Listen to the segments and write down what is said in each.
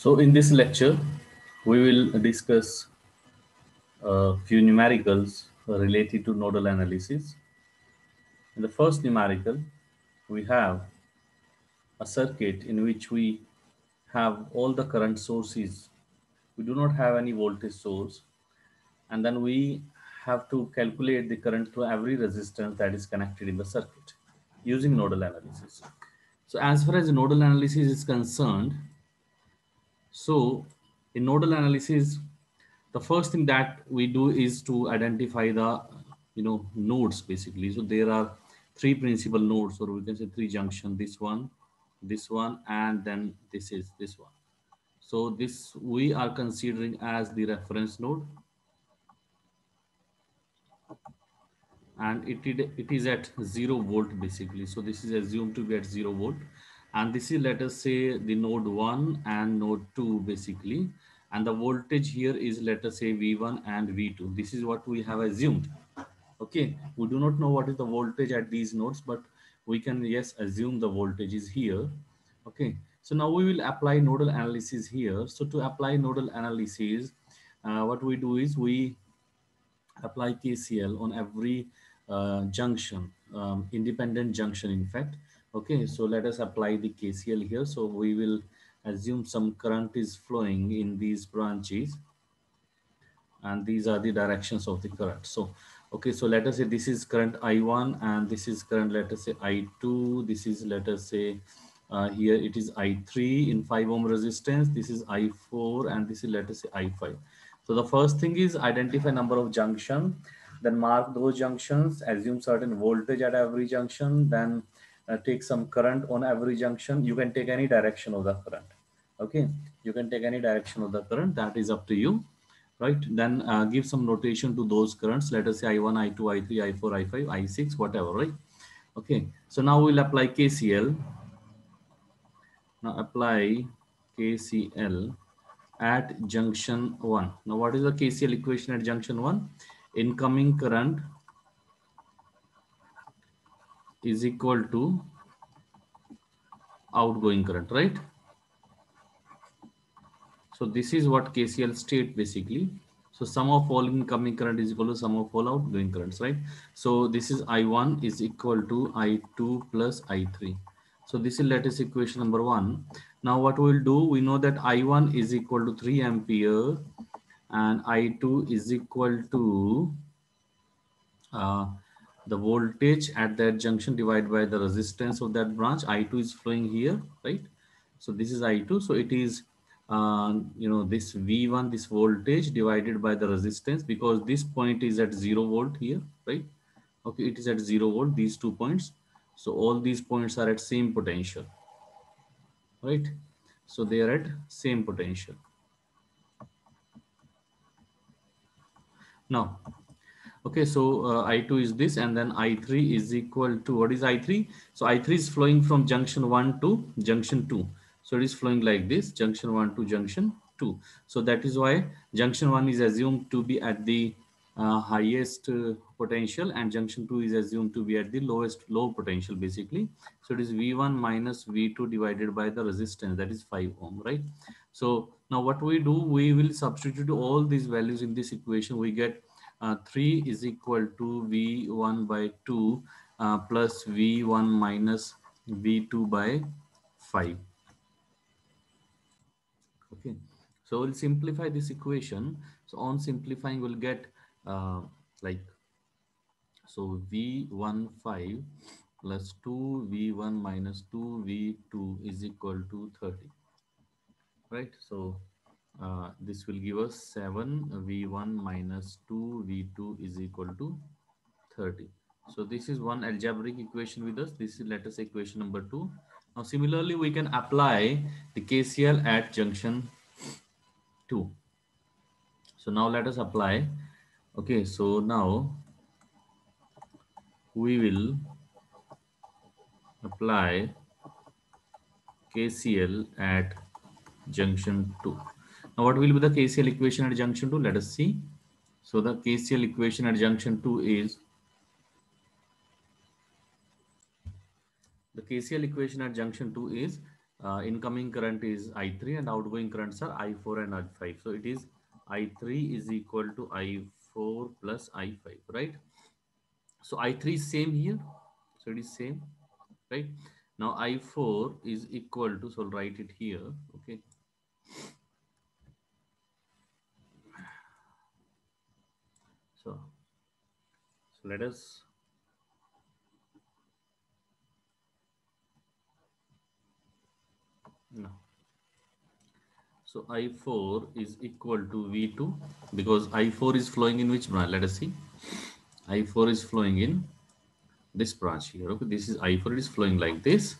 So in this lecture, we will discuss a few numericals related to nodal analysis. In the first numerical, we have a circuit in which we have all the current sources. We do not have any voltage source. And then we have to calculate the current through every resistance that is connected in the circuit using nodal analysis. So as far as nodal analysis is concerned, so in nodal analysis, the first thing that we do is to identify the you know nodes basically. So there are three principal nodes, or we can say three junction. This one, this one, and then this is this one. So this we are considering as the reference node. And it, it, it is at zero volt basically. So this is assumed to be at zero volt and this is let us say the node 1 and node 2 basically. And the voltage here is let us say v1 and v2 this is what we have assumed. Okay. We do not know what is the voltage at these nodes but we can yes assume the voltage is here. Okay. So now we will apply nodal analysis here. So to apply nodal analysis uh, what we do is we apply kcl on every uh, junction um, independent junction in fact Okay, so let us apply the KCL here. So we will assume some current is flowing in these branches. And these are the directions of the current. So, okay, so let us say this is current I1 and this is current, let us say I2. This is, let us say, uh, here it is I3 in 5 ohm resistance. This is I4 and this is, let us say, I5. So the first thing is identify number of junction, then mark those junctions, assume certain voltage at every junction, then uh, take some current on every junction you can take any direction of the current. Okay? You can take any direction of the current that is up to you right? Then uh, give some notation to those currents. Let us say i1 i2 i3 i4 i5 i6 whatever right? Okay? So now we'll apply kcl now apply kcl at junction 1 now what is the kcl equation at junction 1 incoming current is equal to outgoing current, right? So this is what KCL state basically. So sum of all incoming current is equal to sum of all outgoing currents, right? So this is I1 is equal to I2 plus I3. So this is latest equation number one. Now what we'll do, we know that I1 is equal to 3 ampere and I2 is equal to uh, the voltage at that junction divided by the resistance of that branch i2 is flowing here right? So this is i2 so it is uh, you know this v1 this voltage divided by the resistance because this point is at zero volt here right? Okay it is at zero volt these two points. So all these points are at same potential right? So they are at same potential. Now Okay, so uh, I2 is this and then I3 is equal to, what is I3? So I3 is flowing from junction 1 to junction 2. So it is flowing like this, junction 1 to junction 2. So that is why junction 1 is assumed to be at the uh, highest uh, potential and junction 2 is assumed to be at the lowest low potential basically. So it is V1 minus V2 divided by the resistance that is 5 ohm, right? So now what we do, we will substitute all these values in this equation. We get uh, 3 is equal to V1 by 2 uh, plus V1 minus V2 by 5. Okay, so we'll simplify this equation. So on simplifying, we'll get uh, like, so V1 5 plus 2 V1 minus 2 V2 is equal to 30, right? So uh, this will give us 7 v1 minus 2 v2 is equal to 30 so this is one algebraic equation with us. This is let us say equation number 2 now similarly we can apply the kcl at junction 2 so now let us apply. Okay so now we will apply kcl at junction 2 now what will be the KCL equation at junction 2? Let us see. So the KCL equation at junction 2 is the KCL equation at junction 2 is uh, incoming current is I3 and outgoing currents are I4 and I5. So it is I3 is equal to I4 plus I5, right? So I3 is same here. So it is same, right? Now I4 is equal to, so I'll write it here, okay? So, so let us no. So I4 is equal to V2 because I4 is flowing in which branch? Let us see. I4 is flowing in this branch here. Okay, this is I4 it is flowing like this.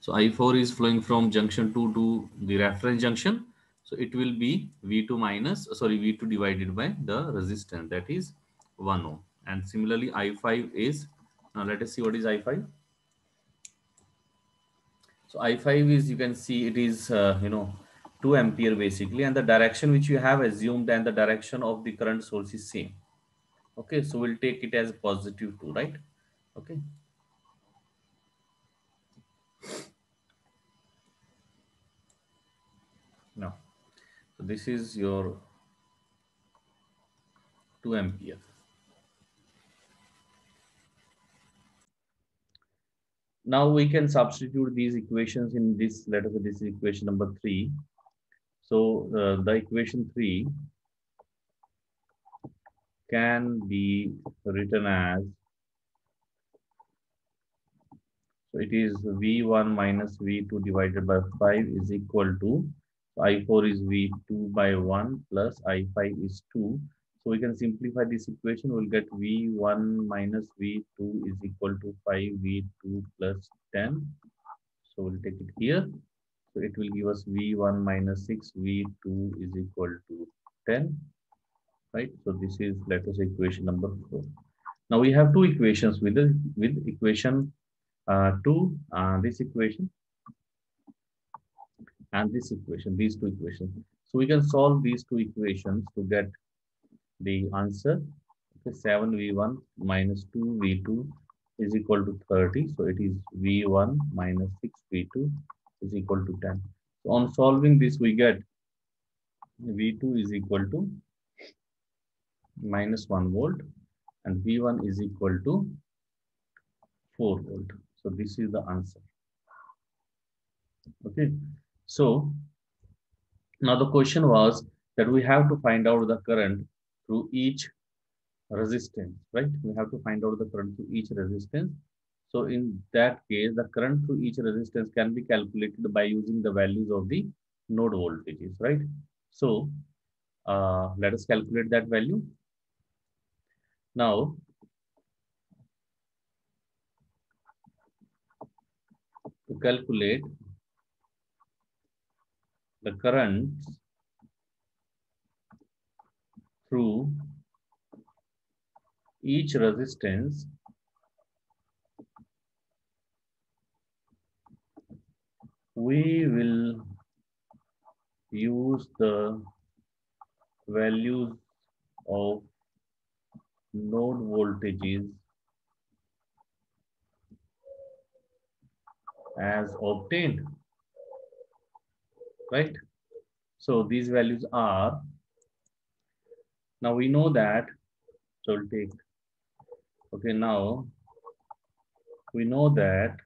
So I4 is flowing from junction 2 to the reference junction. So it will be V2 minus, sorry, V2 divided by the resistance that is 1 ohm. And similarly, I5 is, now let us see what is I5. So I5 is, you can see it is, uh, you know, 2 ampere basically. And the direction which you have assumed and the direction of the current source is same. Okay, so we'll take it as positive 2, right? Okay. Now, so this is your 2 ampere. Now we can substitute these equations in this, let us say this is equation number 3. So uh, the equation 3 can be written as so it is v1 minus v2 divided by 5 is equal to i4 is v2 by 1 plus i5 is 2 so we can simplify this equation. We'll get V1 minus V2 is equal to 5V2 plus 10. So we'll take it here. So it will give us V1 minus 6, V2 is equal to 10. Right. So this is, let us say, equation number 4. Now we have two equations with, with equation uh, 2, uh, this equation and this equation, these two equations. So we can solve these two equations to get the answer. Okay, 7v1 minus 2v2 is equal to 30. So it is v1 minus 6v2 is equal to 10. So on solving this, we get v2 is equal to minus 1 volt and v1 is equal to 4 volt. So this is the answer. Okay. So now the question was that we have to find out the current through each resistance, right? We have to find out the current through each resistance. So in that case, the current through each resistance can be calculated by using the values of the node voltages, right? So uh, let us calculate that value. Now, to calculate the currents through each resistance we will use the values of node voltages as obtained right? So these values are now we know that, so we'll take, okay, now we know that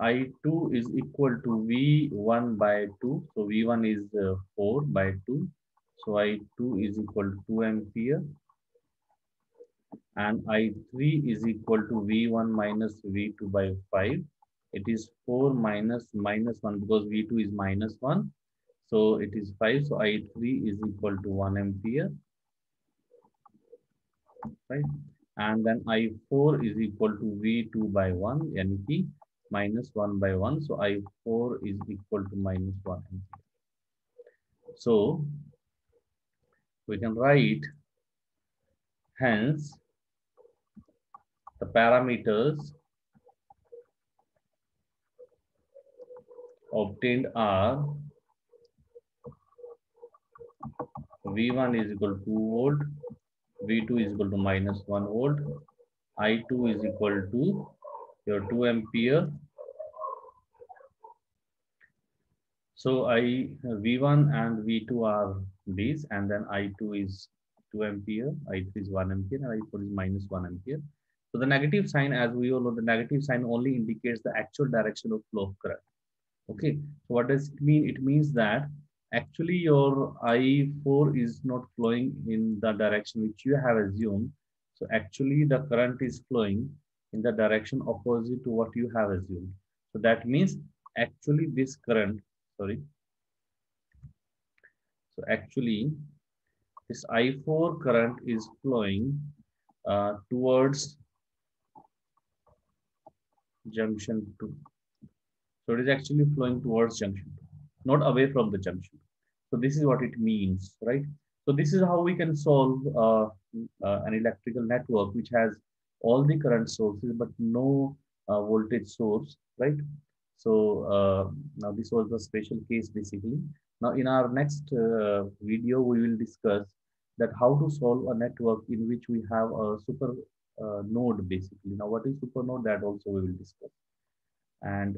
I2 is equal to V1 by 2. So V1 is uh, 4 by 2. So I2 is equal to 2 ampere. And I3 is equal to V1 minus V2 by 5. It is 4 minus minus 1 because V2 is minus 1. So it is 5. So I3 is equal to 1 ampere. Right. And then I4 is equal to V2 by 1, NP minus 1 by 1. So I4 is equal to minus 1 ampere. So we can write hence the parameters obtained are V1 is equal to 2 volt, V2 is equal to minus 1 volt, I2 is equal to your 2 ampere. So I V1 and V2 are these, and then I2 is 2 ampere, I3 is 1 ampere, and I4 is minus 1 ampere. So the negative sign, as we all know, the negative sign only indicates the actual direction of flow of current. Okay, so what does it mean? It means that actually your I4 is not flowing in the direction which you have assumed. So actually the current is flowing in the direction opposite to what you have assumed. So that means actually this current sorry. So actually, this I4 current is flowing uh, towards junction 2. So it is actually flowing towards junction 2, not away from the junction. So this is what it means, right? So this is how we can solve uh, uh, an electrical network which has all the current sources but no uh, voltage source, right? So uh, now this was a special case basically. Now in our next uh, video, we will discuss that how to solve a network in which we have a super uh, node basically. Now what is super node that also we will discuss. And